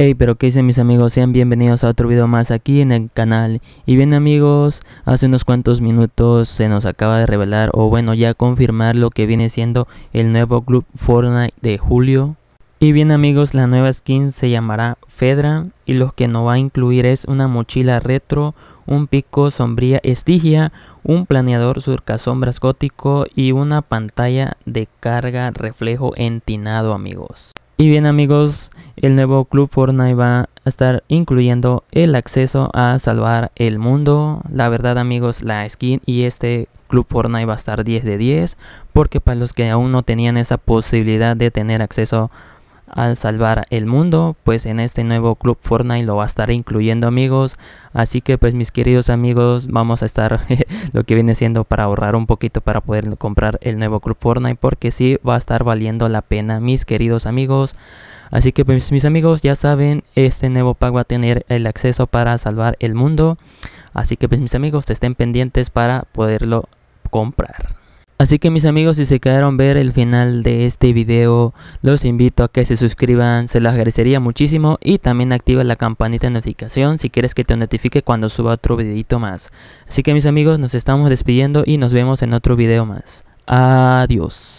Hey, pero qué dicen mis amigos, sean bienvenidos a otro video más aquí en el canal. Y bien amigos, hace unos cuantos minutos se nos acaba de revelar, o bueno, ya confirmar lo que viene siendo el nuevo club Fortnite de julio. Y bien amigos, la nueva skin se llamará Fedra y lo que nos va a incluir es una mochila retro, un pico sombría estigia, un planeador surca sombras gótico y una pantalla de carga reflejo entinado amigos. Y bien amigos, el nuevo Club Fortnite va a estar incluyendo el acceso a salvar el mundo. La verdad amigos, la skin y este Club Fortnite va a estar 10 de 10. Porque para los que aún no tenían esa posibilidad de tener acceso al salvar el mundo pues en este nuevo club Fortnite lo va a estar incluyendo amigos. Así que pues mis queridos amigos vamos a estar lo que viene siendo para ahorrar un poquito para poder comprar el nuevo club Fortnite porque sí va a estar valiendo la pena mis queridos amigos. Así que pues mis amigos ya saben este nuevo pack va a tener el acceso para salvar el mundo. Así que pues mis amigos estén pendientes para poderlo comprar Así que mis amigos si se quedaron ver el final de este video los invito a que se suscriban, se los agradecería muchísimo y también activa la campanita de notificación si quieres que te notifique cuando suba otro videito más. Así que mis amigos nos estamos despidiendo y nos vemos en otro video más. Adiós.